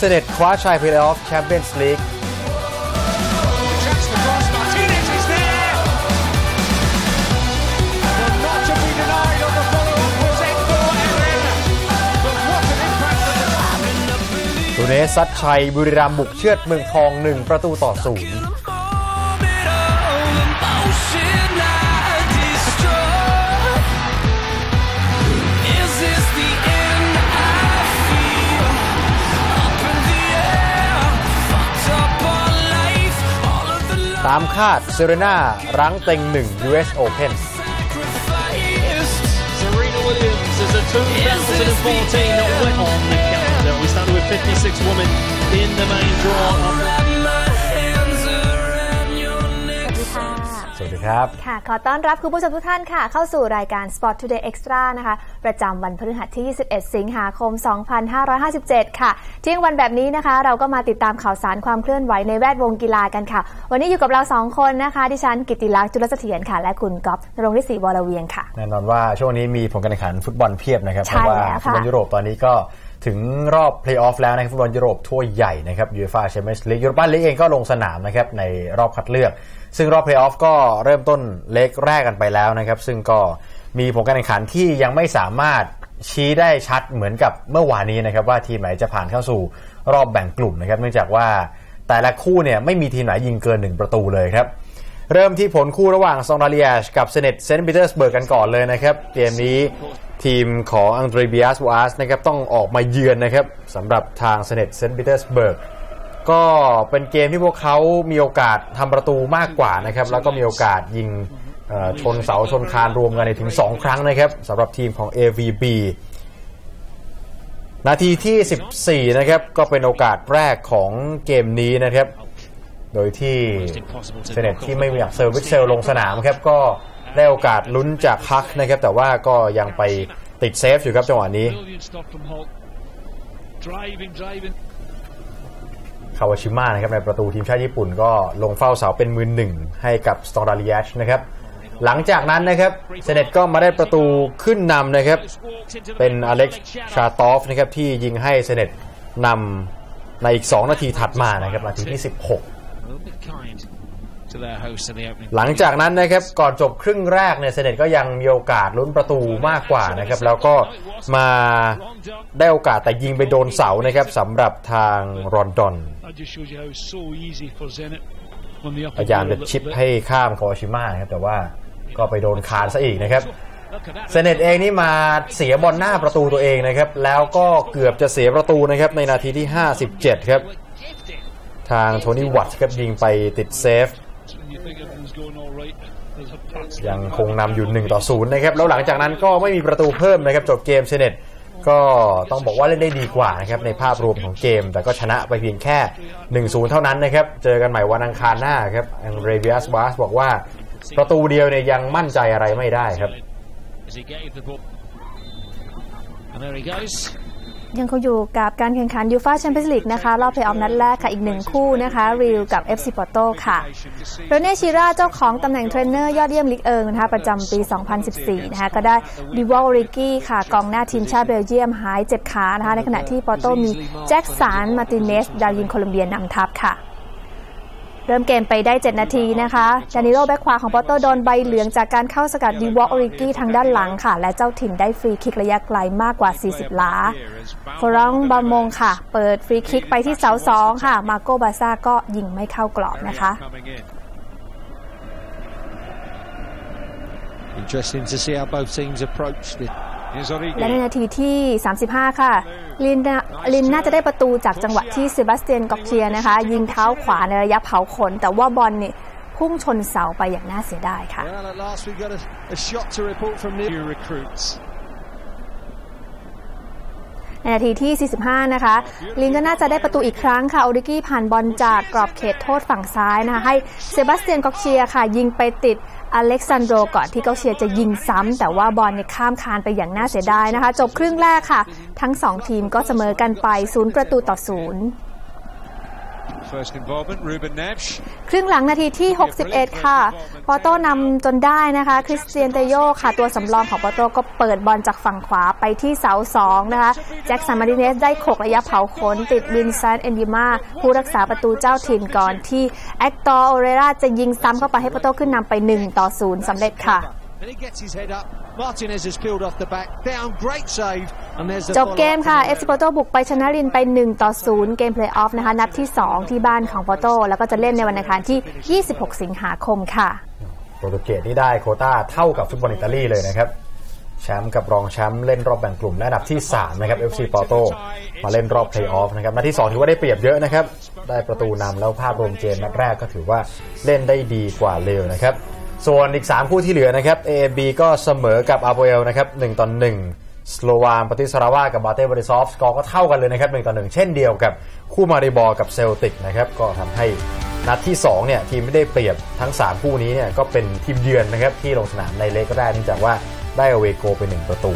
เสด็จคว้าชัยเพลย์ออฟแชมเปี้ยนส์ลีกตูเนสซัดชัยบุรีรัมย์บุกเชือดเมืองทอง 1 ประตูต่อศูนย์ามคาดเซเรนารั้งเต็ง 1 US Open Serena Williams is a 2014 that went on the calendar. We started with 56 women in the main draw. ค่ะสวัสดีครับ ค่ะ ขอต้อนรับคุณผู้ชมทุกท่านค่ะ เข้าสู่รายการ Sport Today Extra นะคะ ประจำวันพฤหัสที่ 21 สิงหาคม 2557 ค่ะ เที่ยงวันแบบนี้นะคะ เราก็มาติดตามข่าวสารความเคลื่อนไหวในแวดวงกีฬากันค่ะ วันนี้อยู่กับเราสองคนนะคะ ดิฉันกิติลักษณ์จุลเสถียรค่ะ และคุณก๊อฟนรงฤทธิ์ศรีวรเวียงค่ะ แน่นอนว่าช่วงนี้มีผลการแข่งขันฟุตบอลเพียบนะครับใช่เพราะว่าแล้วฟุตค่ะบอลยุโรปตอนนี้ก็ ถึงรอบเพลย์ออฟแล้วนะครับฟุตบอลยุโรปถ้วยใหญ่นะครับยูฟ่าแชมเปี้ยนส์ลีกยูโรปาลีกเองก็ลงสนามนะครับในรอบคัดเลือก ซึ่งรอบเพลย์ออฟก็เริ่มต้น leg แรกกันไปแล้วนะครับซึ่งก็มีผลการแข่งขันที่ยังไม่สามารถชี้ได้ชัดเหมือนกับเมื่อวานนี้นะครับว่าทีมไหนจะผ่านเข้าสู่รอบแบ่งกลุ่มนะครับเนื่องจากว่าแต่ละคู่เนี่ยไม่มีทีมไหนยิงเกินหนึ่งประตูเลยครับเริ่มที่ผลคู่ระหว่างสตองดาร์ลีแอชกับเซนิตเซนต์ปีเตอร์สเบิร์กกันก่อนเลยนะครับเกมนี้ ทีมของอังเดรวิลลาสโบอาสนะครับต้องออกมาเยือนนะครับสำหรับทางเซนิตเซนต์ปีเตอร์สเบิร์กก็เป็นเกมที่พวกเขามีโอกาสทำประตูมากกว่านะครับ แล้วก็มีโอกาสยิงชนเสาชนคานรวมกันในถึง 2 ครั้งนะครับสำหรับทีมของ AVB นาทีที่ 14 นะครับ ก็เป็นโอกาสแรกของเกมนี้นะครับ โดยที่เซนิตที่ไม่มีอักเซลวิตเซลลงสนามครับก็ ได้โอกาสลุ้นจากฮัลค์นะครับ แต่ว่าก็ยังไปติดเซฟอยู่ครับจังหวะนี้คาวาชิมะนะครับนายประตูทีมชาติญี่ปุ่นก็ลงเฝ้าเสาเป็นมือหนึ่งให้กับสตองดาร์ลีแอชนะครับหลังจากนั้นนะครับเซนิตก็มาได้ประตูขึ้นนำนะครับ เป็นอเล็กซ์ชาตอฟนะครับที่ยิงให้เซนิตนำในอีก 2 นาทีถัดมานะครับนาทีที่ 16 หลังจากนั้นนะครับก่อนจบครึ่งแรกเนี่ยเซนิตก็ยังมีโอกาสลุ้นประตูมากกว่านะครับแล้วก็มาได้โอกาสแต่ยิงไปโดนเสานะครับสำหรับทางรอนดอน That just shows you how it's so easy for Zenit on the พยายามจะชิปให้ข้ามคอชิมะนะครับแต่ว่าก็ไปโดนคานซะอีกนะครับ Look at that. เซเนตเองนี่มาเสียบอลหน้าประตูตัวเองนะครับ แล้วก็เกือบจะเสียประตูนะครับในนาทีที่ 57 ครับ ทางโทนี่วัตส์ครับยิงไปติดเซฟ When you think everything's going all right, there's a pass. ยังคงนำอยู่1ต่อ0นะครับแล้วหลังจากนั้นก็ไม่มีประตูเพิ่มนะครับจบเกมเซเนตก็ต้องบอกว่าเล่นได้ดีกว่านะครับในภาพรวมของเกม แต่ก็ชนะไปเพียงแค่ 1-0 เท่านั้นนะครับ เจอกันใหม่วันอังคารหน้าครับอังเดรวิลลาสโบอาสบอกว่าประตูเดียวเนี่ยยังมั่นใจอะไรไม่ได้ครับ ยังคงอยู่กับการแข่งขันยูฟาแชมเปี้ยนส์ลีกนะคะ รอบเพลย์ออฟนัดแรกค่ะ อีกหนึ่งคู่นะคะลีลล์กับ FC Porto ค่ะเรเน่ชิราร์เจ้าของตำแหน่งเทรนเนอร์ยอดเยี่ยมลีกเอิงนะคะประจำปี 2014 นะคะก็ได้ดิว็อกโอริกี้ค่ะกองหน้าทีมชาติเบลเยียมหายเจ็บขานะคะในขณะที่ปอร์โตมีแจ็คสันมาร์ติเนสดาวยิงโคลอมเบียนำทัพค่ะ เริ่มเกมไปได้ 7 นาทีนะคะดานิโลแบ็คขวาของปอร์โตโดนใบเหลืองจากการเข้าสกัดดิว็อกโอริกี้ทางด้านหลังค่ะ และเจ้าถิ่นได้ฟรีคิกระยะไกลมากกว่า 40 หลาฟลอร็องบัลมงค่ะ เปิดฟรีคิกไปที่เสาสองค่ะ มาร์โกบาช่าก็ยิงไม่เข้ากรอบนะคะ Interesting to see how both teams approached it. Here's และใน Origi. นาทีที่ 35 ค่ะ ลินน่าลินน่าจะได้ประตูจากจังหวะที่เซบาสเตียนกอกเชียนะคะ ยิงเท้าขวาในระยะเผาขน แต่ว่าบอลเนี่ยพุ่งชนเสาไปอย่างน่าเสียดายค่ะ Well, at last we got a, a shot to report from the new recruits. ในนาทีที่ 45 นะคะ ลินก็น่าจะได้ประตูอีกครั้งค่ะ โอริกี้ผ่านบอลจากกรอบเขตโทษฝั่งซ้ายนะคะ ให้เซบาสเตียนกอร์เชียค่ะ ยิงไปติด อเล็กซานโดรก่อนที่กอร์เชียจะยิงซ้ำ แต่ว่าบอลเนี่ยข้ามคานไปอย่างน่าเสียดายนะคะ จบครึ่งแรกค่ะ ทั้ง 2 ทีมก็เสมอกันไป 0 ประตูต่อ 0 ครึ่งหลังนาทีที่ 61 ค่ะ ปอร์โตนำจนได้นะคะ คริสเตียนเตโญค่ะ ตัวสำรองของปอร์โตก็เปิดบอลจากฝั่งขวาไปที่เสาสองนะคะ แจ็คสันมาร์ติเนสได้โขกระยะเผาขน ติดแวงซองต์เอนเยียมา ผู้รักษาประตูเจ้าถิ่นก่อนที่เอคตอร์เอร์เรราจะยิงซ้ำเข้าไปให้ปอร์โตขึ้นนำไป 1 ต่อ 0สำเร็จค่ะ And he gets his head up. Martinez has peeled off the back. Down, great save. And there's the จบเกม follow-up ค่ะ from เอฟซีปอร์โตบุกไปชนะลีลล์ไป 1 ต่อ 0 เกมเพลย์ออฟนะคะ นัดที่ 2 ที่บ้านของปอร์โตแล้วก็จะเล่นในวันอังคารที่ 26 สิงหาคมค่ะโปรตุเกสนี่ได้โควต้าเท่ากับฟุตบอลอิตาลีเลยนะครับแชมป์กับรองแชมป์เล่นรอบแบ่งกลุ่มและอันดับที่ 3 นะครับ FC Porto มาเล่นรอบเพลย์ออฟนะครับนัดที่ 2 ถือว่าได้เปรียบเยอะนะครับ ได้ประตูนำแล้วภาพรวมเกมนัดแรกก็ถือว่าเล่นได้ดีกว่าลีลล์นะครับ ส่วนอีก 3 คู่ที่เหลือนะครับ AAB ก็เสมอกับอาโปเอลนะครับ1ต่อ1สโลวานบราติสลาวากับบาเต้บอริซอฟสกอร์ก็เท่ากันเลยนะครับ1ต่อ1เช่นเดียวกับคู่มาริบอร์กับเซลติกนะครับก็ทำให้นัดที่2เนี่ยทีมไม่ได้เปรียบทั้ง 3 คู่นี้เนี่ยก็เป็นทีมเยือนนะครับที่ลงสนามใน leg แรกเนื่องจากว่าได้ away goal ไป 1 ประตู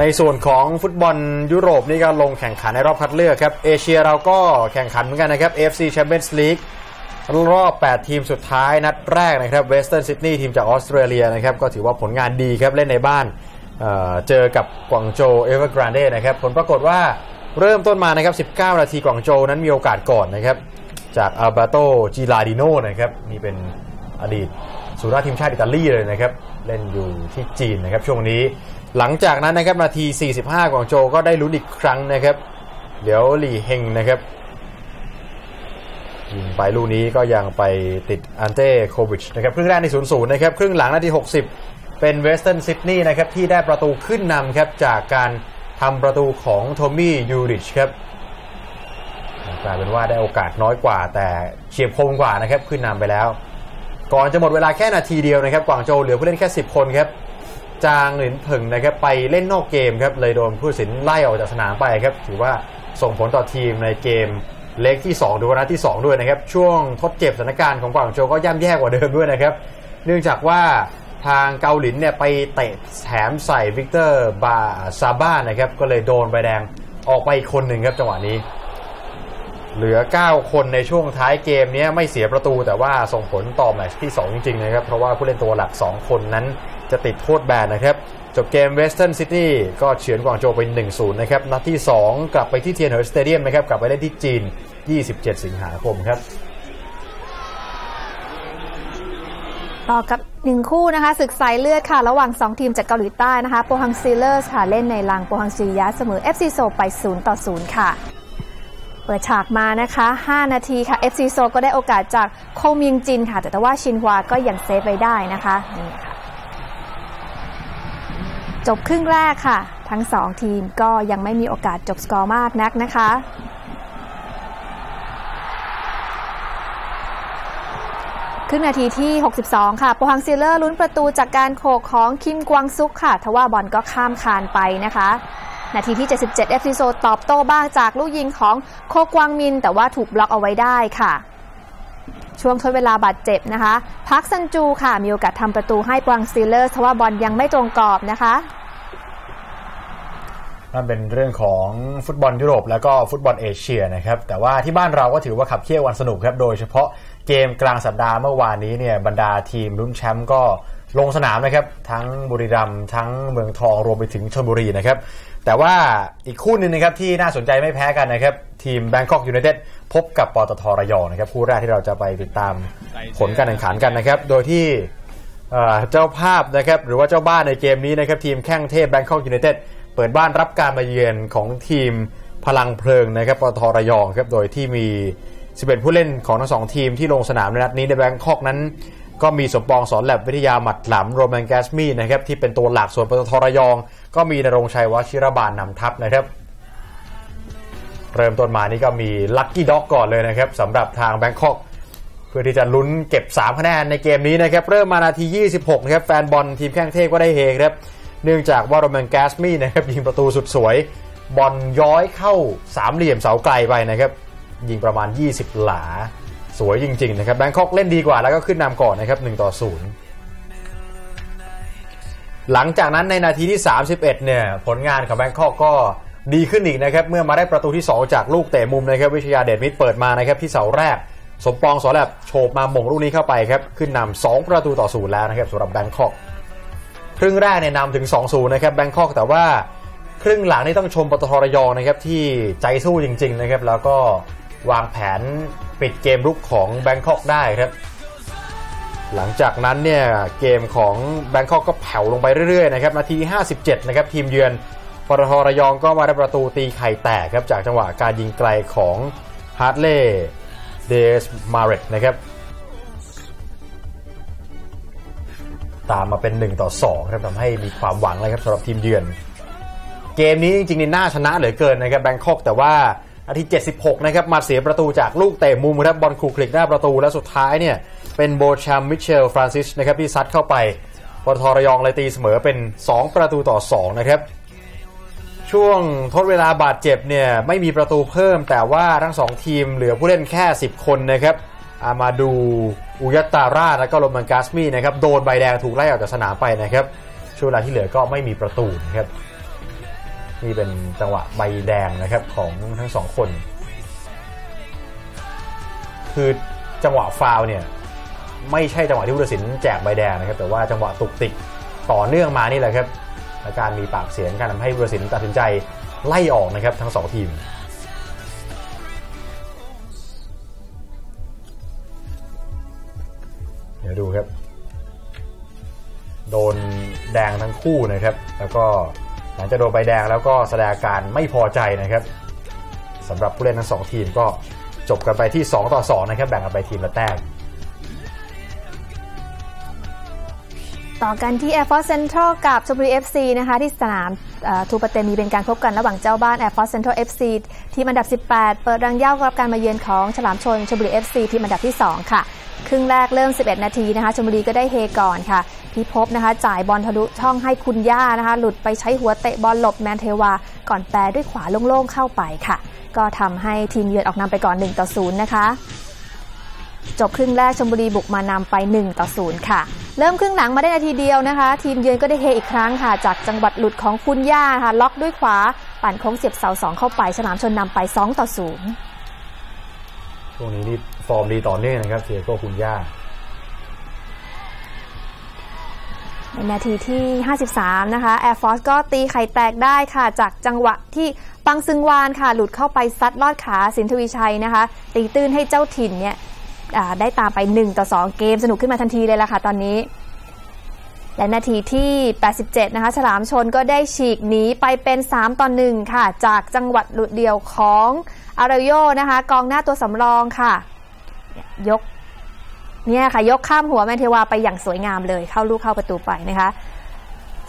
ในส่วนของฟุตบอลยุโรปนี่ก็ลงแข่งขันในรอบคัดเลือกครับ เอเชียเราก็แข่งขันเหมือนกันนะครับ AFC Champions League รอบ 8 ทีมสุดท้ายนัดแรกนะครับเวสเทิร์นซิดนีย์ทีมจากออสเตรเลียนะครับก็ถือว่าผลงานดีครับเล่นในบ้านเเจอกับกวางโจวเอเวอร์แกรนด์นะครับผลปรากฏว่าเริ่มต้นมานะครับ 19 นาทีกวางโจวนั้นมีโอกาสก่อนนะครับจากอัลบาโตจิลาดิโนนะครับนี่เป็นอดีตศูนย์หน้าทีมชาติอิตาลีเลยนะครับ เล่นอยู่ที่จีนนะครับช่วงนี้ หลังจากนั้นนะครับนาที 45กวางโจวก็ได้ลุ้นอีกครั้งนะครับ เลี่ยวหลี่เซิงนะครับยิงไปลูกนี้ก็ยังไปติดอันเต้โควิชนะครับครึ่งแรกใน0 0นะครับครึ่งหลังนาที 60 เป็นเวสเทิร์นซิดนีย์นะครับที่ได้ประตูขึ้นนำครับจากการทำประตูของโทมี่ยูริชครับกลายเป็นว่าได้โอกาสน้อยกว่า แต่เฉียบคมกว่านะครับขึ้นนำไปแล้ว ก่อนจะหมดเวลาแค่นาทีเดียวนะครับกวางโจเหลือผู้เล่นแค่ 10 คนครับ จางหลินผึ่งนะครับไปเล่นนอกเกมครับเลยโดนผู้สินไล่ออกจากสนามไปครับถือว่าส่งผลต่อทีมในเกมเล็กที่2หรือว่านัดที่ 2 ด้วยนะครับ ช่วงทดเจ็บสถานการณ์ของกวางโจก็ย่ำแย่กว่าเดิมด้วยนะครับ เนื่องจากว่าทางเกาหลินเนี่ยไปเตะแถมใส่วิกเตอร์บาซาบ้านะครับ ก็เลยโดนใบแดงออกไปอีกคนหนึ่งครับจังหวะนี้ เหลือ 9 คนในช่วงท้ายเกมนี้ไม่เสียประตูแต่ว่าส่งผลต่อแมตช์ที่ 2 จริงๆนะครับ เพราะว่าผู้เล่นตัวหลัก 2 คนนั้น จะติดโทษแบนนะครับ จบเกมเวสเทิร์นซิดนีย์ก็เฉือนกวางโจวไป 1-0 นะครับ นัดที่ 2 กลับไปที่เทียนเฮิร์สเตเดียมนะครับ กลับไปเล่นที่จีน 27 สิงหาคมครับต่อกับหนึ่งคู่นะคะศึกสายเลือดค่ะ ระหว่าง 2 ทีมจากเกาหลีใต้นะคะโปฮังสตีลเลอร์สค่ะ เล่นในรังโปฮังสตีลยาร์ดเสมอ FC โซลไป 0 ต่อ 0 ค่ะ เปิดฉากมานะคะ 5 นาทีค่ะ FC โซก็ได้โอกาสจากโคมิงจินค่ะ แต่ว่าชินฮวาก็ยังเซฟไว้ได้นะคะนี่ค่ะ จบครึ่งแรกค่ะ ทั้ง2ทีมก็ยังไม่มีโอกาสจบสกอร์มากนักนะคะครึ่งนาทีที่ 62 ค่ะ โปฮังสตีลเลอร์ลุ้นประตูจากการโขกของคิมกวางซุกค่ะ ทว่าบอลก็ข้ามคานไปนะคะ นาทีที่ 77 FC โซลตอบโต้บ้างจากลูกยิงของโคกวางมิน แต่ว่าถูกบล็อกเอาไว้ได้ค่ะ ช่วงทดเวลาบาดเจ็บนะคะ พักซันจูค่ะ มีโอกาสทำประตูให้โปฮังสตีลเลอร์ทว่าบอลยังไม่ตรงกรอบนะคะนั่นเป็นเรื่องของฟุตบอลยุโรปแล้วก็ฟุตบอลเอเชียนะครับแต่ว่าที่บ้านเราก็ถือว่าขับเคี่ยวกันสนุกครับโดยเฉพาะเกมกลางสัปดาห์เมื่อวานนี้เนี่ยบรรดาทีมลุ้นแชมป์ก็ลงสนามนะครับ ทั้งบุรีรัมย์ทั้งเมืองทองรวมไปถึงชลบุรีนะครับ แต่ว่าอีกคู่หนึ่งนะครับที่น่าสนใจไม่แพ้กันนะครับ ทีมแบงคอกยูไนเต็ดพบกับปตทระยองนะครับ คู่แรกที่เราจะไปติดตามผลการแข่งขันกันนะครับ โดยที่เจ้าภาพนะครับหรือว่าเจ้าบ้านในเกมนี้นะครับ ทีมแข้งเทพแบงคอกยูไนเต็ดเปิดบ้านรับการมาเยือนของทีมพลังเพลิงนะครับปตทระยองครับโดยที่มี 11 ผู้เล่นของทั้งสองทีมที่ลงสนามในนัดนี้ในแบงคอกนั้น ก็มีสมปองสอนแลบวิทยาหมัดหลำโรแมนแกสมีนะครับที่เป็นตัวหลักส่วนปตทระยอง ก็มีนรงชัยวชิรบาลนำทัพนะครับ เริ่มต้นมานี่ก็มีลัคกี้ด็อกก่อนเลยนะครับสำหรับทางแบงคอกเพื่อที่จะลุ้นเก็บ 3 คะแนนในเกมนี้นะครับ เริ่มมานาที 26 นะครับ แฟนบอลทีมแข้งเทพก็ได้เฮครับ เนื่องจากว่าโรแมนแกสมี่นะครับ ยิงประตูสุดสวย บอลย้อยเข้าสามเหลี่ยมเสาไกลไปนะครับ ยิงประมาณ 20 หลา สวยจริง ๆ นะครับแบงคอกเล่นดีกว่าแล้วก็ขึ้นนำก่อนนะครับ1ต่อ0 หลังจากนั้นในนาทีที่ 31 เนี่ย ผลงานของแบงคอกก็ดีขึ้นอีกนะครับ เมื่อมาได้ประตูที่ 2 จากลูกเตะมุมนะครับ วิชยาเดชมิตรเปิดมานะครับที่เสาแรก สมปองสอแลบโฉบมาหม่งลูกนี้เข้าไปครับ ขึ้นนำ2ประตูต่อศูนย์แล้วนะครับสำหรับแบงคอกครึ่งแรกเนี่ยนำถึง 2-0 นะครับแบงคอกแต่ว่าครึ่งหลังนี่ต้องชมปตทระยองนะครับที่ใจสู้จริง ๆ นะครับ แล้วก็วางแผนปิดเกมรุกของแบงคอกได้ครับ หลังจากนั้นเนี่ยเกมของแบงคอกก็แผ่วลงไปเรื่อยๆนะครับนาที 57 นะครับทีมเยือนปตทระยองก็มาได้ประตูตีไข่แตกครับจากจังหวะการยิงไกลของฮาร์ดเล่เดสมาเรตนะครับตามมาเป็น 1 ต่อ2ครับทำให้มีความหวังเลยครับสำหรับทีมเยือน เกมนี้จริงๆนี่น่าชนะเหลือเกินนะครับแบงคอกแต่ว่านาที 76 นะครับมาเสียประตูจากลูกเตะมุมครับบอลครูคลิกหน้าประตูและสุดท้ายเนี่ย เป็นโบชัมมิเชลฟรานซิสนะครับที่ซัดเข้าไปปตทระยองเลยตีเสมอเป็น 2 ประตูต่อ 2 นะครับ ช่วงทดเวลาบาดเจ็บเนี่ยไม่มีประตูเพิ่ม แต่ว่าทั้ง 2 ทีมเหลือผู้เล่นแค่ 10 คนนะครับอามาดูอุยตาราและก็โรมันกาสมีนะครับโดนใบแดงถูกไล่ออกจากสนามไปนะครับ ช่วงเวลาที่เหลือก็ไม่มีประตูนะครับนี่เป็นจังหวะใบแดงนะครับของทั้งสองคน คือจังหวะฟาวเนี่ย ไม่ใช่จังหวะที่ผู้ตัดสินแจกใบแดงนะครับ แต่ว่าจังหวะตุกติกต่อเนื่องมานี่แหละครับและการมีปากเสียงการทำให้ผู้ตัดสินตัดสินใจไล่ออกนะครับทั้งสองทีมเดี๋ยวดูครับ โดนแดงทั้งคู่นะครับ แล้วก็หลังจากโดนใบแดงแล้วก็แสดงอาการไม่พอใจนะครับสำหรับผู้เล่นทั้งสองทีมก็จบกันไปที่ 2 ต่อ 2 นะครับ แบ่งกันไปทีมละแต้ม ต่อกันที่ Air Force Central กับชลบุรี FC นะคะ ที่สนามทูปเตมีเป็นการพบกันระหว่างเจ้าบ้าน Air Force Central FC ทีมอันดับ 18 เปิดรังเย่ากับการมาเยือนของฉลามชนชลบุรี FC ทีมอันดับที่ 2 ค่ะ ครึ่งแรกเริ่ม 11 นาทีนะคะชลบุรีก็ได้เฮก่อนค่ะ พิภพนะคะ จ่ายบอลทะลุช่องให้คุณย่านะคะ หลุดไปใช้หัวเตะบอลหลบแมนเทวา ก่อนแปรด้วยขวาโล่งๆเข้าไปค่ะ ก็ทำให้ทีมเยือนออกนำไปก่อน1ต่อ0นะคะจบครึ่งแรกชลบุรีบุกมานำไป1ต่อ0ค่ะ เริ่มครึ่งหลังมาได้นาทีเดียวนะคะ ทีมเยือนก็ได้เฮอีกครั้งค่ะ จากจังหวัดหลุดของคุณย่าค่ะ ล็อกด้วยขวา ปั่นโค้งเสียบเสาสองเข้าไปฉลามชนนำไป2ต่อ0ช่วงนี้นี่ฟอร์มดีต่อเนื่องนะครับเสียโก้คุณย่าในนาทีที่ 53 นะคะ Air Force ก็ตีไข่แตกได้ค่ะ จากจังหวะที่ปังซึงวานค่ะ หลุดเข้าไปซัดลอดขาสินทวีชัยนะคะ ตีตื้นให้เจ้าถิ่นเนี่ยอ่า ได้ตามไป 1 ต่อ 2 เกมสนุกขึ้นมาทันทีเลยล่ะค่ะตอนนี้ และนาทีที่ 87 นะคะ ฉลามชนก็ได้ฉีกหนีไปเป็น 3 ต่อ 1 ค่ะ จากจังหวัดหลุดเดียวของอารโยนะคะ กองหน้าตัวสำรองค่ะ ยกเนี่ยค่ะ ยกข้ามหัวแมนเทวาไปอย่างสวยงามเลยเข้าลูกเข้าประตูไปนะคะ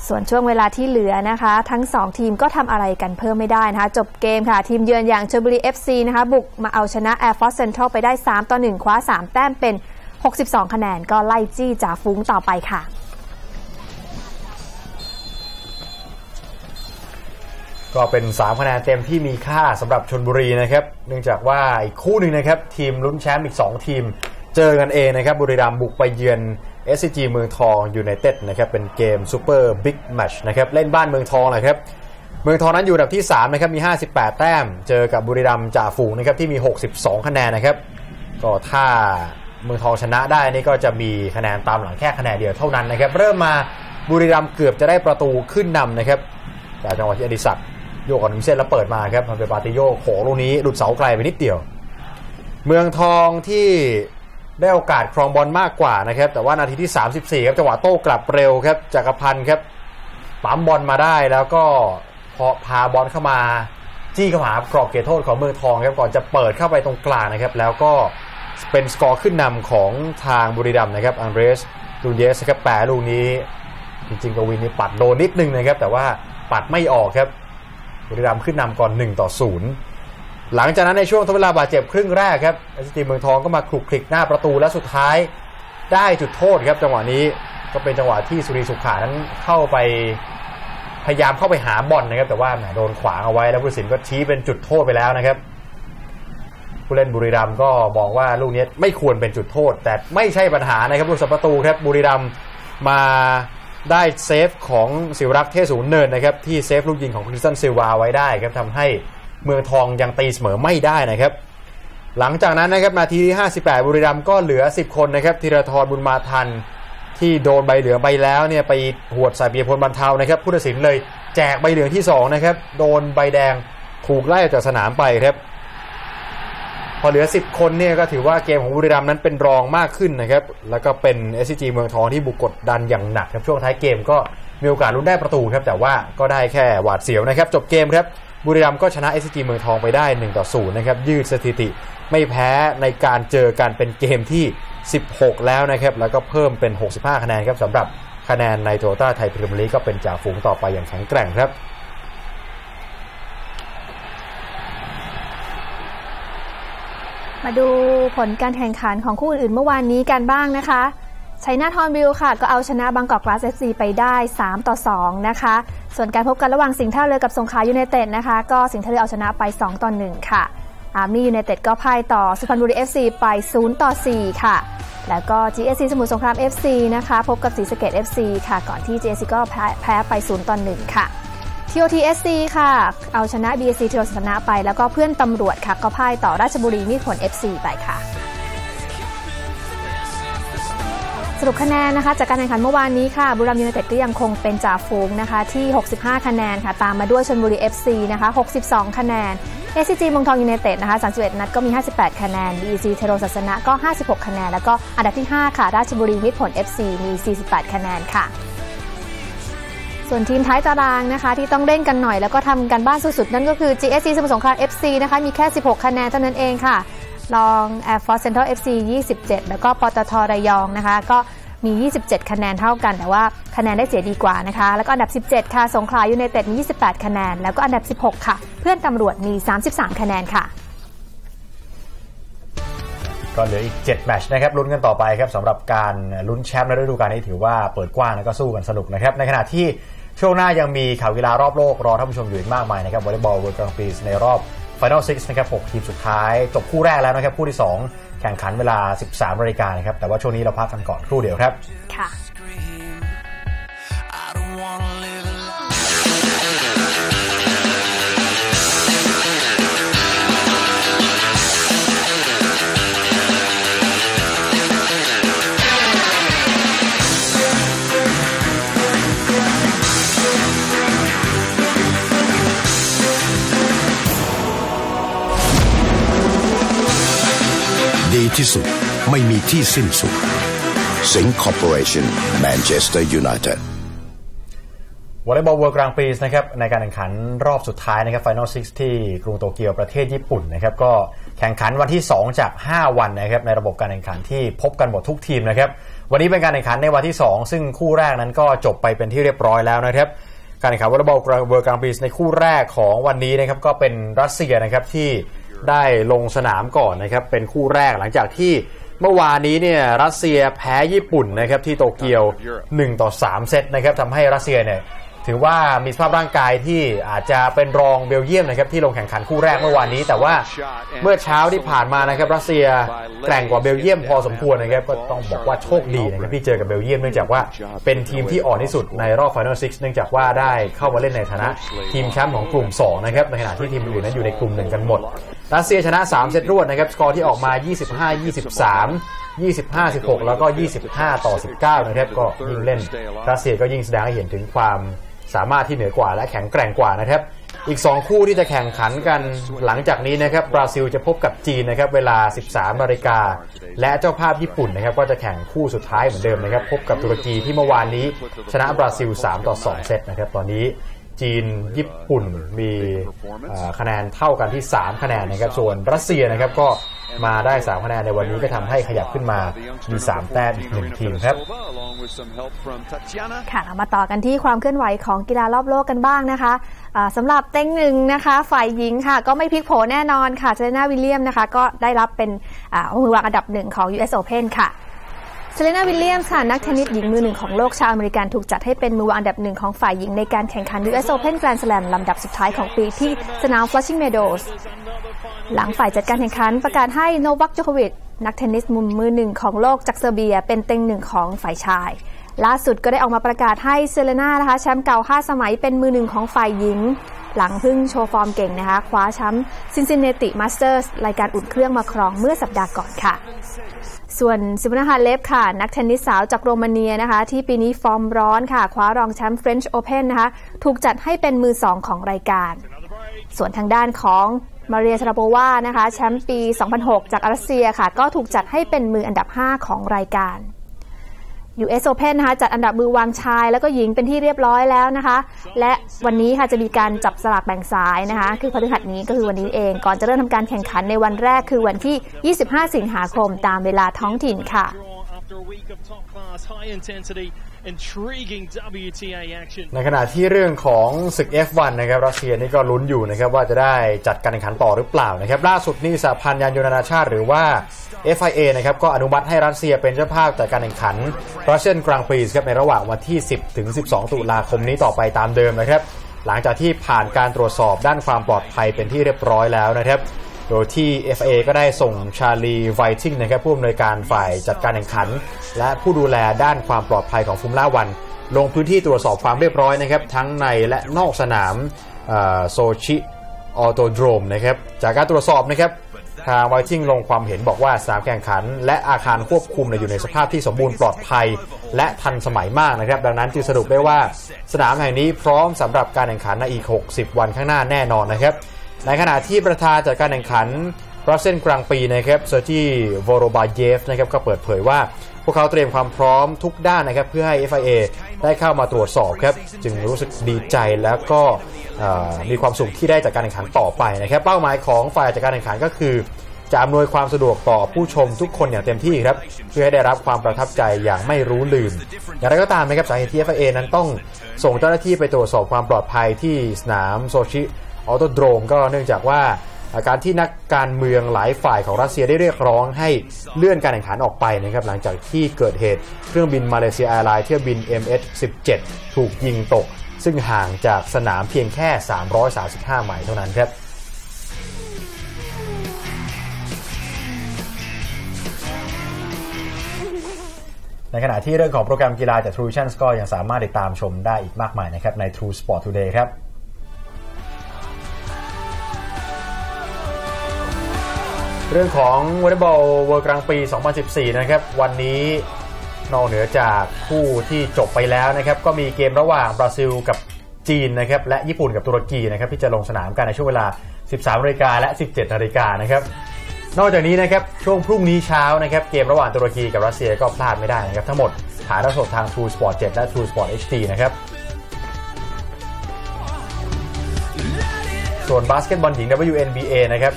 ส่วนช่วงเวลาที่เหลือนะคะ ทั้ง 2 ทีมก็ทำอะไรกันเพิ่มไม่ได้นะคะ จบเกมค่ะ ทีมเยือนอย่างชลบุรี FC นะคะ บุกมาเอาชนะ Air Force Central ไปได้ 3 ต่อ 1 คว้า 3 แต้มเป็น 62 คะแนนก็ไล่จี้จ่าฟุ้งต่อไปค่ะก็เป็น 3 คะแนนเต็มที่มีค่าสำหรับชลบุรีนะครับ เนื่องจากว่าอีกคู่หนึ่งนะครับ ทีมลุ้นแชมป์อีก 2 ทีม เจอกันเองนะครับบุรีรัมย์บุกไปเยือน SCG เมืองทองยูไนเต็ดนะครับเป็นเกม super big match นะครับเล่นบ้านเมืองทองนะครับเมืองทองนั้นอยู่อันดับที่3นะครับมี 58 แต้ม เจอกับบุรีรัมย์จ่าฝูงนะครับที่มี 62 คะแนนนะครับก็ถ้าเมืองทองชนะได้นี่ก็จะมีคะแนนตามหลังแค่คะแนนเดียวเท่านั้นนะครับเริ่มมาบุรีรัมย์เกือบจะได้ประตูขึ้นนำนะครับแต่จังหวะที่อดิศักดิ์โยกออกถึงเส้นแล้วเปิดมาครับมันเป็นปาติโยโขลูกนี้หลุดเสาไกลไปนิดเดียว เมืองทองที่ ได้โอกาสครองบอลมากกว่านะครับ แต่ว่านาทีที่ 34 ครับจังหวะโต้กลับเร็วครับจักรพันธ์ครับปั๊มบอลมาได้แล้วก็พอพาบอลเข้ามาจี้เข้าหากรอบเขตโทษของเมืองทองครับก่อนจะเปิดเข้าไปตรงกลางนะครับ แล้วก็เป็นสกอร์ขึ้นนำของทางบุรีรัมย์นะครับอันเดรสตูเญซครับแปะลูกนี้ จริงๆกวินนี่ปัดโดนนิดนึงนะครับ แต่ว่าปัดไม่ออกครับบุรีรัมย์ขึ้นนำก่อน1ต่อ0 หลังจากนั้นในช่วงทดเวลาบาดเจ็บครึ่งแรกครับ SCG เมืองทองก็มาขลุกขลิกหน้าประตูและสุดท้ายได้จุดโทษครับจังหวะนี้ก็เป็นจังหวะที่สุรีย์สุขะนั้นเข้าไปพยายามเข้าไปหาบอลนะครับ แต่ว่าโดนขวางเอาไว้แล้วผู้ตัดสินก็ชี้เป็นจุดโทษไปแล้วนะครับ ผู้เล่นบุรีรัมก็บอกว่าลูกนี้ไม่ควรเป็นจุดโทษ แต่ไม่ใช่ปัญหานะครับผู้สัประตูครับบุรีรัมมาได้เซฟของศิวรักษ์เทศสูงเนินนะครับที่เซฟลูกยิงของคริสตันซิลวาไว้ได้ครับทำให้ เมืองทองยังตีเสมอไม่ได้นะครับ หลังจากนั้นนะครับนาทีที่ 58 บุรีรัมย์ก็เหลือ 10 คนนะครับธีรทรบุญมาทันที่โดนใบเหลืองไปแล้วเนี่ยไปหวดใส่เปียพลบรรเทานะครับผู้ตัดสินเลยแจกใบเหลืองที่2นะครับโดนใบแดงถูกไล่ออกจากสนามไปครับ พอเหลือ 10 คนเนี่ยก็ถือว่าเกมของบุรีรัมย์นั้นเป็นรองมากขึ้นนะครับ แล้วก็เป็น SCG เมืองทองที่บุกกดดันอย่างหนักครับช่วงท้ายเกมก็มีโอกาสลุ้นได้ประตูครับแต่ว่าก็ได้แค่หวาดเสียวนะครับ จบเกมครับ บุรีรัมย์ก็ชนะ SCG เมืองทองไปได้1ต่อ0นะครับยืดสถิติไม่แพ้ในการเจอกันเป็นเกมที่ 16 แล้วนะครับแล้วก็เพิ่มเป็น 65 คะแนนครับสำหรับคะแนนในโตต้าไทยพรีเมียร์ลีกก็เป็นจ่าฝูงต่อไปอย่างแข็งแกร่งครับมาดูผลการแข่งขันของคู่อื่นๆเมื่อวานนี้กันบ้างนะคะ ชัยนาทฮอร์นบิลค่ะ ก็เอาชนะบางกอกกล๊าส FC ไปได้ 3 ต่อ 2 นะคะ ส่วนการพบกันระหว่างสิงห์ท่าเรือกับสงขลายูไนเต็ดนะคะ ก็สิงห์ท่าเรือเอาชนะไป 2 ต่อ 1 ค่ะ อาร์มี่ยูไนเต็ดก็พ่ายต่อสุพรรณบุรี FC ไป 0 ต่อ 4 ค่ะ แล้วก็ GSE สมุทรสงคราม FC นะคะ พบกับศรีสะเกษ FC ค่ะ ก่อนที่ GSE ก็พ่ายแพ้ไป 0 ต่อ 1 ค่ะ TOTSC ค่ะ เอาชนะ BEC เทโรศาสนไป แล้วก็เพื่อนตำรวจค่ะ ก็พ่ายต่อราชบุรีมิตรผล FC ไปค่ะ สรุปคะแนนนะคะจากการแข่งขันเมื่อวานนี้ค่ะบุรีรัมย์ยูไนเต็ดก็ยังคงเป็นจ่าฝูงนะคะที่ 65 คะแนนค่ะ ตามมาด้วยชลบุรี FC นะคะ 62 คะแนน SCG เมืองทองยูไนเต็ดนะคะ 31 นัดก็มี 58 คะแนน BEC เทโรศาสนก็ 56 คะแนน แล้วก็อันดับที่ 5 ค่ะ ราชบุรีมิตรผล FC มี 48 คะแนนค่ะ ส่วนทีมท้ายตารางนะคะ ที่ต้องเร่งกันหน่อยแล้วก็ทำกันบ้านสุดๆ นั่นก็คือ GSC สมุทรสงคราม FC นะคะมีแค่ 16 คะแนนเท่านั้นเองค่ะ รอง Air Force Central FC 27 แล้วก็ปตทระยองนะคะ ก็มี 27 คะแนนเท่ากัน แต่ว่าคะแนนได้เสียดีกว่านะคะ แล้วก็อันดับ 17 ค่ะ สงขลายูไนเต็ดมี 28 คะแนน แล้วก็อันดับ 16 ค่ะ เพื่อนตำรวจมี 33 คะแนนค่ะ ก็เหลืออีก 7 แมตช์นะครับลุ้นกันต่อไปครับสำหรับการลุ้นแชมป์ในฤดูกาลนี้ถือว่าเปิดกว้างแล้วก็สู้กันสนุกนะครับ ในขณะที่ช่วงหน้ายังมีข่าวกีฬารอบโลกรอท่านผู้ชมอยู่อีกมากมายนะครับวอลเลย์บอลเวิลด์กลางปีในรอบ Final Six นะครับ6ทีมสุดท้าย จบคู่แรกแล้วนะครับคู่ที่ 2 แข่งขันเวลา 13นาฬิกานะครับแต่ว่าช่วงนี้เราพักกันก่อนครู่เดียวครับค่ะ ดีที่สุดไม่มีที่สิ้นสุด Singha Corporation Manchester United วอลเลย์บอล World Grand Prix นะครับในการแข่งขันรอบสุดท้ายนะครับ Final Six ที่กรุงโตเกียวประเทศญี่ปุ่นนะครับก็แข่งขันวันที่ 2 จาก 5 วันนะครับในระบบการแข่งขันที่พบกันหมดทุกทีมนะครับวันนี้เป็นการแข่งขันในวันที่ 2 ซึ่งคู่แรกนั้นก็จบไปเป็นที่เรียบร้อยแล้วนะครับการแข่งขันวอลเลย์บอล World Grand Prix ในคู่แรกของวันนี้นะครับก็เป็นรัสเซียนะครับที่ ได้ลงสนามก่อนนะครับเป็นคู่แรกหลังจากที่เมื่อวานนี้เนี่ยรัสเซียแพ้ญี่ปุ่นนะครับที่โตเกียว 1 ต่อ 3 เซตนะครับทำให้รัสเซียเนี่ยถือว่ามีสภาพร่างกายที่อาจจะเป็นรองเบลเยียมนะครับที่ลงแข่งขันคู่แรกเมื่อวานนี้ แต่ว่าเมื่อเช้าที่ผ่านมานะครับรัสเซียแกร่งกว่าเบลเยียมพอสมควรนะครับก็ต้องบอกว่าโชคดีนะครับที่เจอกับเบลเยียมเนื่องจากว่าเป็นทีมที่อ่อนที่สุดในรอบ Final Six เนื่องจากว่าได้เข้ามาเล่นในฐานะทีมแชมป์ของกลุ่ม2นะครับในขณะที่ทีมอื่นนั้นอยู่ในกลุ่มหนึ่งกันหมด รัสเซียชนะ 3 เซตรวดนะครับสกอร์ที่ออกมา 25 23 25 16 แล้วก็ 25 ต่อ 19 นะครับก็ยิ่งเล่นรัสเซียก็ยิ่งแสดงให้เห็นถึงความสามารถที่เหนือกว่าและแข็งแกร่งกว่านะครับ อีก 2 คู่ที่จะแข่งขันกันหลังจากนี้นะครับบราซิลจะพบกับจีนนะครับเวลา 13นาฬิกาและเจ้าภาพญี่ปุ่นนะครับก็จะแข่งคู่สุดท้ายเหมือนเดิมนะครับ พบกับตุรกีที่เมื่อวานนี้ ชนะบราซิล 3 ต่อ 2 เซตนะครับตอนนี้ จีนญี่ปุ่นมีเอ่อคะแนนเท่ากันที่ 3 คะแนนนะครับส่วนรัสเซียนะครับก็มาได้ 3 คะแนนในวันนี้ก็ทำให้ขยับขึ้นมามี 3 แต้มอีกหนึ่งทีมครับ Along with some help from Tatiana. ค่ะเรามาต่อกันที่ความเคลื่อนไหวของกีฬารอบโลกกันบ้างนะคะอ่าสำหรับเต็งหนึ่งนะคะ ฝ่ายหญิงค่ะ ก็ไม่พลิกโผแน่นอนค่ะเซเลนาวิลเลียมนะคะ ก็ได้รับเป็นอ่ามือวางอันดับหนึ่งของ US Open ค่ะ เซเรนาวิลเลียมส์ค่ะนักเทนนิสหญิงมือหนึ่งของโลกชาวอเมริกันถูกจัดให้เป็นมือวางอันดับหนึ่งของฝ่ายหญิงในการแข่งขัน US Open Grand Slam ลำดับสุดท้ายของปีที่สนาม Flushing Meadows หลังฝ่ายจัดการแข่งขันประกาศให้โนวัคโจโควิชนักเทนนิสหนุ่มมือหนึ่งของโลกจากเซอร์เบีย เป็นเต็งหนึ่งของฝ่ายชาย ล่าสุดก็ได้ออกมาประกาศให้เซเรน่านะคะแชมป์เก่า 5 สมัยเป็นมือหนึ่งของฝ่ายหญิง หลังพึ่งโชว์ฟอร์มเก่งนะคะ คว้าแชมป์ซินซินเนติมาสเตอร์สรายการอุ่นเครื่องมาครองเมื่อสัปดาห์ก่อนค่ะส่วนซิมนาฮาเลฟค่ะ นักเทนนิสสาวจากโรมาเนียนะคะ ที่ปีนี้ฟอร์มร้อนค่ะ คว้ารองแชมป์ French Open นะคะ ถูกจัดให้เป็นมือสองของรายการ ส่วนทางด้านของมาเรียชราโปวานะคะ แชมป์ปี 2006 จากอารัสเซียค่ะ ก็ถูกจัดให้เป็นมืออันดับ 5 ของรายการ US Open นะคะจัดอันดับมือวางชาย แล้วก็หญิงเป็นที่เรียบร้อยแล้วนะคะ และวันนี้ค่ะจะมีการจับสลากแบ่งสายนะคะ คือพฤหัสนี้ก็คือวันนี้เองก่อนจะเริ่มทำการแข่งขันในวันแรกคือวันที่ 25 สิงหาคมตามเวลาท้องถิ่นค่ะ Intriguing WTA action. ในขณะที่เรื่องของศึก F1 นะครับรัสเซียนี่ก็ลุ้นอยู่นะครับว่าจะได้จัดการแข่งขันต่อหรือเปล่านะครับล่าสุดนี่สหพันธ์ยานยนต์นานาชาติหรือว่า FIA นะครับก็อนุมัติให้รัสเซียเป็นเจ้าภาพจัดการแข่งขัน Russian Grand Prix ครับในระหว่างวันที่ 10 ถึง 12 ตุลาคมนี้ต่อไปตามเดิมนะครับหลังจากที่ผ่านการตรวจสอบด้านความปลอดภัยเป็นที่เรียบร้อยแล้วนะครับ โดยที่ FIA ก็ได้ส่งชาลีไวทิงนะครับผู้อำนวยการฝ่ายจัดการแข่งขัน และผู้ดูแลด้านความปลอดภัยของฟอร์มูล่าวัน ลงพื้นที่ตรวจสอบความเรียบร้อยนะครับ ทั้งในและนอกสนามโซชิออโตโดรมนะครับจากการตรวจสอบนะครับทางไวทิงลงความเห็นบอกว่าสนามแข่งขัน และอาคารควบคุมอยู่ในสภาพที่สมบูรณ์ปลอดภัย และทันสมัยมากนะครับ ดังนั้นจึงสรุปได้ว่าสนามแห่งนี้พร้อมสำหรับการแข่งขันในอีก 60 วันข้างหน้าแน่นอนนะครับ ในขณะที่ประธานจัดการแข่งขันรัสเซนกลางปีนะครับเซอร์จีโวโรบาเยฟนะครับก็เปิดเผยว่าพวกเขาเตรียมความพร้อมทุกด้านนะครับเพื่อให้ FIA ได้เข้ามาตรวจสอบครับจึงรู้สึกดีใจแล้วก็มีความสุขที่ได้จัดการแข่งขันต่อไปนะครับเป้าหมายของฝ่ายจัดการแข่งขันก็คือ จะอำนวยความสะดวกต่อผู้ชมทุกคนอย่างเต็มที่ครับเพื่อให้ได้รับความประทับใจอย่างไม่รู้ลืม อย่างไรก็ตามนะครับสาเหตุที่ FIA นั้นต้องส่งเจ้าหน้าที่ไปตรวจสอบความปลอดภัยที่สนามโซชิ ออโตโดรมก็เนื่องจากว่าการที่นักการเมืองหลายฝ่ายของรัสเซียได้เรียกร้องให้เลื่อนการแข่งขันออกไปนะครับหลังจากที่เกิดเหตุเครื่องบินมาเลเซียแอร์ไลน์เที่ยวบิน MH-17 ถูกยิงตก ซึ่งห่างจากสนามเพียงแค่ 335 ไมล์เท่านั้นครับในขณะที่เรื่องของโปรแกรมกีฬาจาก True Vision ก็ยังสามารถติดตามชมได้อีกมากมายนะครับใน True Sport Today ครับ เรื่องของวอลเลย์บอล World Grand Prix 2014 นะครับ วันนี้นอกเหนือจากคู่ที่จบไปแล้วนะครับ ก็มีเกมระหว่างบราซิลกับจีนนะครับ และญี่ปุ่นกับตุรกีนะครับ ที่จะลงสนามกันในช่วงเวลา 13นาฬิกาและ 17นาฬิกานะครับ นอกจากนี้นะครับ ช่วงพรุ่งนี้เช้านะครับ เกมระหว่างตุรกีกับรัสเซียก็พลาดไม่ได้นะครับ ทั้งหมดถ่ายทอดสดทาง True Sport 7 และ True Sport HD นะครับส่วนบาสเกตบอลหญิง WNBA นะครับ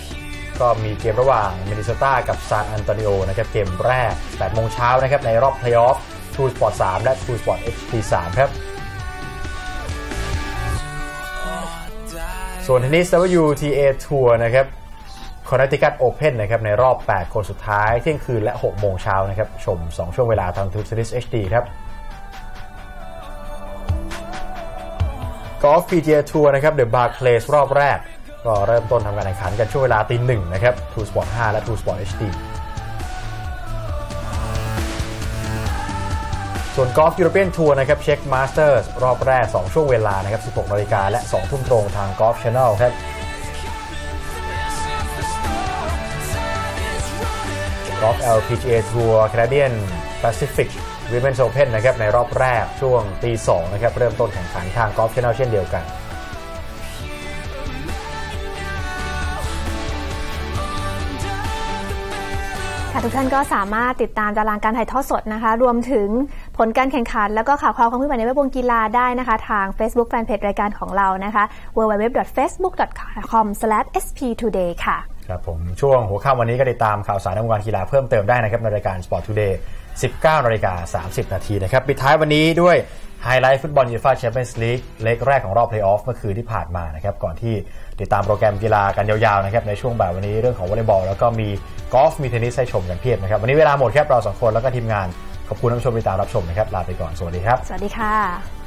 ก็มีเกมระหว่างมินนิโซตากับซานอันโตนิโอนะครับเกมแรก8โมงเช้านะครับในรอบเพลย์ออฟ True Sport 3และ True Sport HD 3ครับ ส่วนเทนนิส WTA ทัวร์นะครับ Connecticut Open นะครับในรอบ 8 คนสุดท้าย เที่ยงคืนและ 6 โมงเช้านะครับ ชม 2 ช่วงเวลาทาง True Series HD ครับกอล์ฟ PGA ทัวร์นะครับ The Barclays รอบแรก ก็เริ่มต้นทำการแข่งขันกันช่วงเวลาตีหนึ่งนะครับ True Sport 5 และ True Sport HD ส่วนกอล์ฟ European Tour นะครับ Czech Masters รอบแรก 2 ช่วงเวลานะครับ 16นาฬิกาและ 2 ทุ่มตรงทางกอล์ฟช n แนลครับกอล์ฟ LPGA ทัวร์ Canadian Pacific Women's Open นะครับในรอบแรกช่วงตี2นะครับเริ่มต้นแข่งขันทางกอล์ฟช n แนลเช่นเดียวกัน ทุกท่านก็สามารถติดตามตารางการถ่ายทอดสดนะคะ รวมถึงผลการแข่งขัน แล้วก็ข่าวคราวความเคลื่อนไหวในแวดวงกีฬาได้นะคะ ทาง Facebook Fanpage รายการของเรานะคะ www.facebook.com/sptoday ค่ะ ครับผมช่วงหัวค่ำวันนี้ก็ติดตามข่าวสารในวงการกีฬาเพิ่มเติมได้นะครับ ในรายการ Sport Today 19นาฬิกา30 นาทีนะครับปิดท้ายวันนี้ด้วยไฮไลท์ฟุตบอลยูฟ่าแชมเปี้ยนส์ลีกเลกแรกของรอบเพลย์ออฟเมื่อคืนที่ผ่านมานะครับก่อนที่ ติดตามโปรแกรมกีฬากันยาวๆนะครับในช่วงบ่ายวันนี้เรื่องของวอลเลย์บอลแล้วก็มีกอล์ฟมีเทนนิสให้ชมกันเพียบนะครับวันนี้เวลาหมดครับเราสองคนแล้วก็ทีมงานขอบคุณท่านผู้ชมที่ตามรับชมนะครับลาไปก่อนสวัสดีครับ สวัสดีค่ะ